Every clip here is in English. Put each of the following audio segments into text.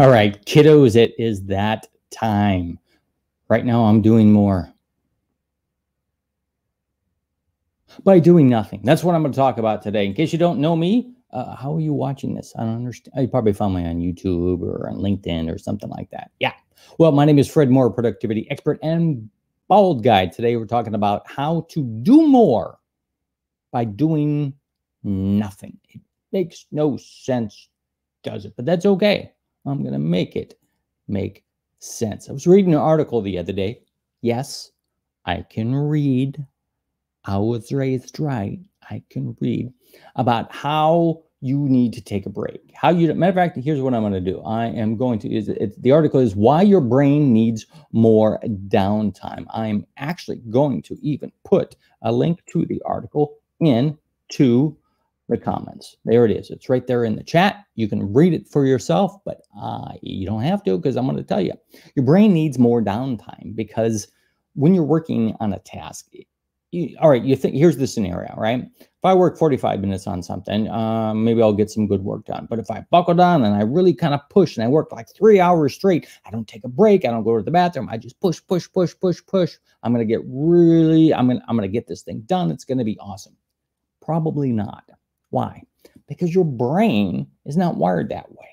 All right, kiddos, it is that time. Right now, I'm doing more by doing nothing. That's what I'm going to talk about today. In case you don't know me, uh, how are you watching this? I don't understand. You probably found me on YouTube or on LinkedIn or something like that. Yeah. Well, my name is Fred Moore, productivity expert and bald guy. Today, we're talking about how to do more by doing nothing. It makes no sense, does it? But that's okay. I'm going to make it make sense. I was reading an article the other day. Yes, I can read. I was raised right. I can read about how you need to take a break. How you matter of fact, here's what I'm going to do. I am going to is it, the article is why your brain needs more downtime. I'm actually going to even put a link to the article in to the comments. There it is. It's right there in the chat. You can read it for yourself, but uh, you don't have to because I'm going to tell you. Your brain needs more downtime because when you're working on a task, you, all right, you think here's the scenario, right? If I work 45 minutes on something, um, maybe I'll get some good work done. But if I buckle down and I really kind of push and I work like three hours straight, I don't take a break, I don't go to the bathroom, I just push, push, push, push, push. I'm gonna get really, I'm gonna, I'm gonna get this thing done. It's gonna be awesome. Probably not. Why? Because your brain is not wired that way.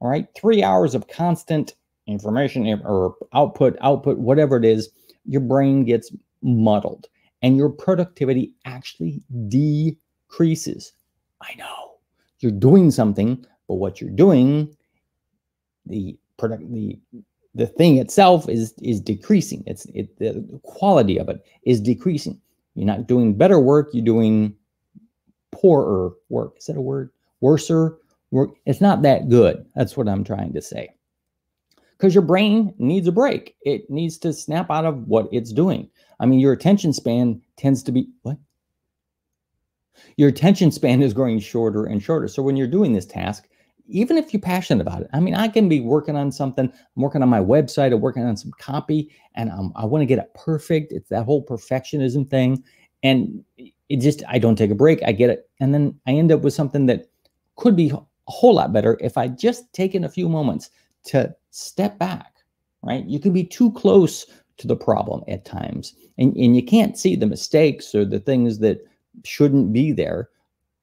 All right. Three hours of constant information or output, output, whatever it is, your brain gets muddled and your productivity actually decreases. I know you're doing something, but what you're doing, the product, the the thing itself is is decreasing. It's it the quality of it is decreasing. You're not doing better work. You're doing poorer work. Is that a word? Worser work. It's not that good. That's what I'm trying to say. Because your brain needs a break. It needs to snap out of what it's doing. I mean, your attention span tends to be what? Your attention span is growing shorter and shorter. So when you're doing this task, even if you're passionate about it, I mean, I can be working on something. I'm working on my website. I'm working on some copy, and um, I want to get it perfect. It's that whole perfectionism thing, and it just I don't take a break. I get it, and then I end up with something that could be a whole lot better if I just taken a few moments to step back. Right? You can be too close to the problem at times, and and you can't see the mistakes or the things that shouldn't be there.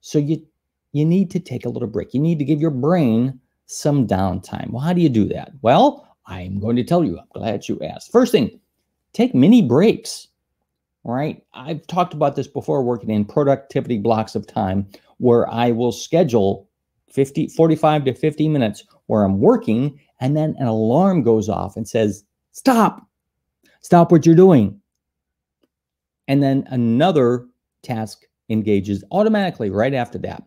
So you you need to take a little break. You need to give your brain some downtime. Well, how do you do that? Well, I'm going to tell you. I'm glad you asked. First thing, take mini breaks. Right. I've talked about this before working in productivity blocks of time where I will schedule 50, 45 to 50 minutes where I'm working and then an alarm goes off and says, stop, stop what you're doing. And then another task engages automatically right after that.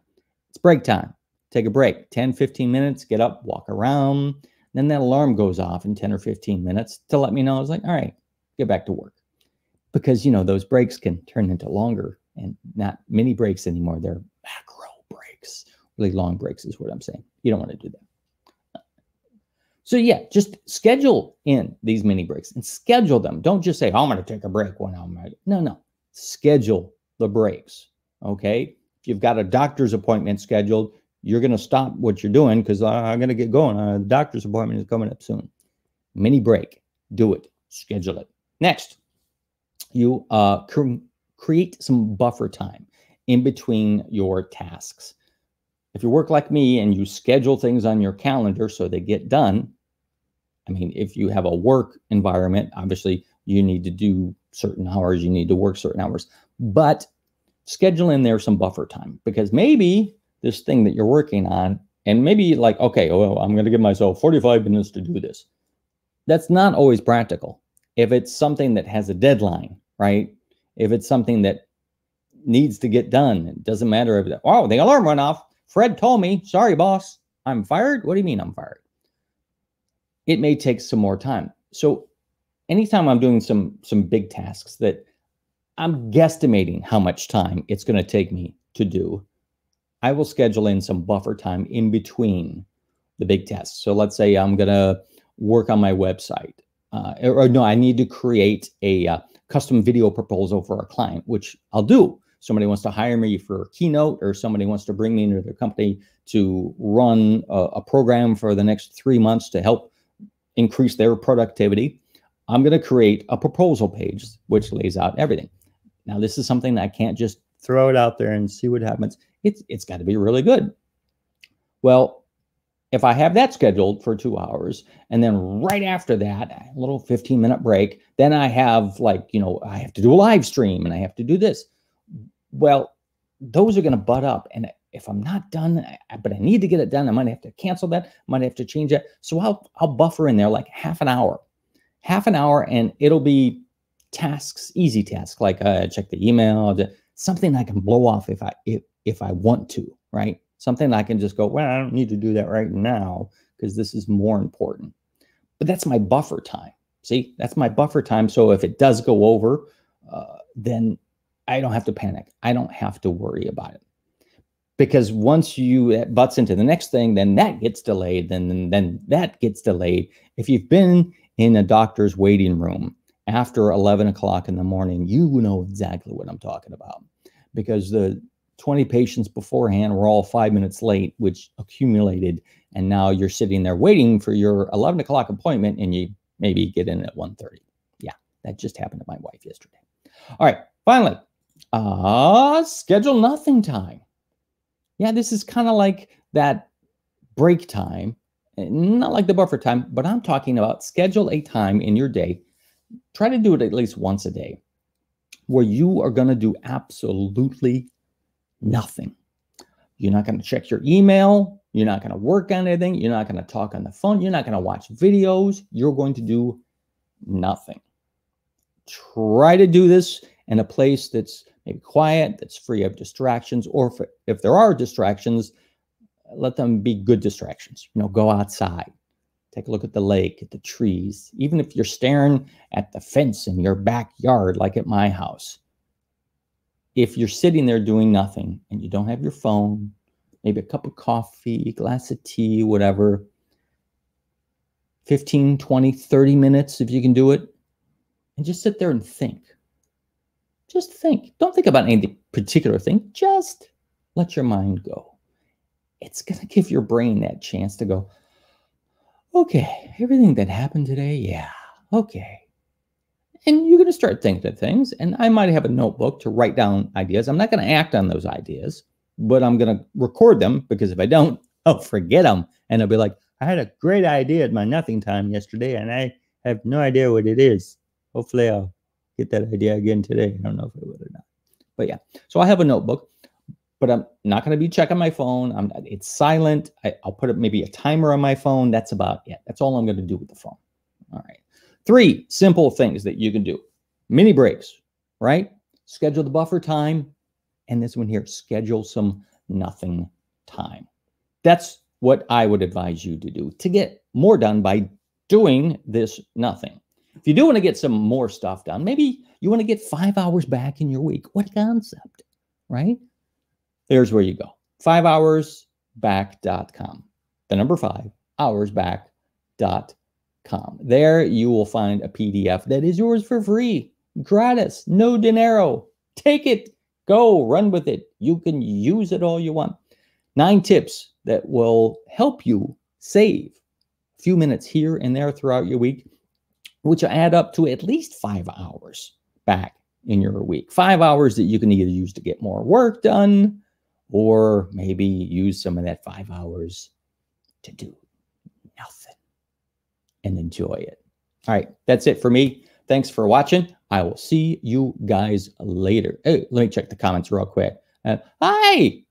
It's break time. Take a break, 10, 15 minutes, get up, walk around. Then that alarm goes off in 10 or 15 minutes to let me know. I was like, all right, get back to work because you know those breaks can turn into longer and not mini breaks anymore. They're macro breaks. Really long breaks is what I'm saying. You don't want to do that. So yeah, just schedule in these mini breaks and schedule them. Don't just say, oh, I'm going to take a break when I'm ready. No, no. Schedule the breaks. Okay. If you've got a doctor's appointment scheduled, you're going to stop what you're doing because I'm going to get going. Uh, the doctor's appointment is coming up soon. Mini break. Do it. Schedule it. Next, you uh, cr- create some buffer time in between your tasks. If you work like me and you schedule things on your calendar so they get done, I mean, if you have a work environment, obviously you need to do certain hours, you need to work certain hours, but schedule in there some buffer time because maybe this thing that you're working on, and maybe like, okay, well, I'm going to give myself 45 minutes to do this. That's not always practical. If it's something that has a deadline, right? If it's something that needs to get done, it doesn't matter if, oh, the alarm went off. Fred told me, sorry, boss, I'm fired. What do you mean I'm fired? It may take some more time. So anytime I'm doing some some big tasks that I'm guesstimating how much time it's going to take me to do, I will schedule in some buffer time in between the big tasks. So let's say I'm going to work on my website. Uh, or, or, no, I need to create a uh, custom video proposal for a client, which I'll do. somebody wants to hire me for a keynote or somebody wants to bring me into their company to run a, a program for the next three months to help increase their productivity, I'm going to create a proposal page which lays out everything. Now, this is something that I can't just throw it out there and see what happens. It's it's got to be really good. Well, if I have that scheduled for two hours, and then right after that, a little 15 minute break, then I have like, you know, I have to do a live stream and I have to do this. Well, those are going to butt up. And if I'm not done, but I need to get it done, I might have to cancel that, I might have to change it. So I'll I'll buffer in there like half an hour. Half an hour, and it'll be tasks, easy tasks, like uh, check the email, something I can blow off if I if if I want to, right? Something I can just go, well, I don't need to do that right now because this is more important. But that's my buffer time. See, that's my buffer time. So if it does go over, uh, then I don't have to panic. I don't have to worry about it. Because once you butts into the next thing, then that gets delayed, then, then, that gets delayed. If you've been in a doctor's waiting room after 11 o'clock in the morning, you know exactly what I'm talking about because the 20 patients beforehand were all five minutes late, which accumulated. And now you're sitting there waiting for your 11 o'clock appointment and you maybe get in at 1.30. Yeah, that just happened to my wife yesterday. All right, finally, uh, schedule nothing time. Yeah, this is kind of like that break time, not like the buffer time, but I'm talking about schedule a time in your day. Try to do it at least once a day where you are going to do absolutely nothing. You're not going to check your email. You're not going to work on anything. You're not going to talk on the phone. You're not going to watch videos. You're going to do nothing. Try to do this in a place that's maybe quiet, that's free of distractions, or if, if there are distractions, let them be good distractions. You know, go outside, Take a look at the lake, at the trees, even if you're staring at the fence in your backyard, like at my house. If you're sitting there doing nothing and you don't have your phone, maybe a cup of coffee, a glass of tea, whatever, 15, 20, 30 minutes, if you can do it, and just sit there and think. Just think. Don't think about any particular thing. Just let your mind go. It's going to give your brain that chance to go, okay, everything that happened today, yeah, okay. And you're going to start thinking of things. And I might have a notebook to write down ideas. I'm not going to act on those ideas, but I'm going to record them because if I don't, I'll forget them. And I'll be like, I had a great idea at my nothing time yesterday, and I have no idea what it is. Hopefully, I'll get that idea again today. I don't know if I will or not. But yeah, so I have a notebook but I'm not going to be checking my phone. I'm it's silent. I, will put up maybe a timer on my phone. That's about it. That's all I'm going to do with the phone. All right. Three simple things that you can do. Mini breaks, right? Schedule the buffer time. And this one here, schedule some nothing time. That's what I would advise you to do to get more done by doing this nothing. If you do want to get some more stuff done, maybe you want to get five hours back in your week. What concept, right? There's where you go. Five hours back.com. The number five hours back.com. There you will find a PDF that is yours for free, gratis, no dinero. Take it, go, run with it. You can use it all you want. Nine tips that will help you save a few minutes here and there throughout your week, which add up to at least five hours back in your week. Five hours that you can either use to get more work done or maybe use some of that five hours to do nothing and enjoy it. All right, that's it for me. Thanks for watching. I will see you guys later. Hey, let me check the comments real quick. Uh, hi,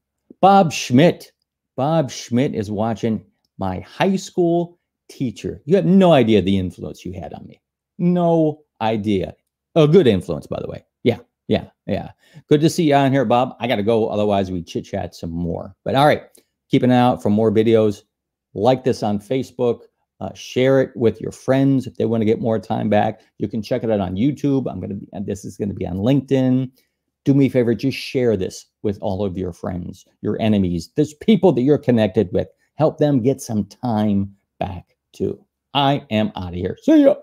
Bob Schmidt. Bob Schmidt is watching my high school teacher. You have no idea the influence you had on me. No idea. A good influence, by the way. Yeah, yeah, yeah. Good to see you on here, Bob. I got to go. Otherwise, we chit chat some more. But all right, keep an eye out for more videos. Like this on Facebook. Uh, share it with your friends if they want to get more time back. You can check it out on YouTube. I'm to be, this is going to be on LinkedIn. Do me a favor, just share this with all of your friends, your enemies, there's people that you're connected with. Help them get some time back too. I am out of here. See ya.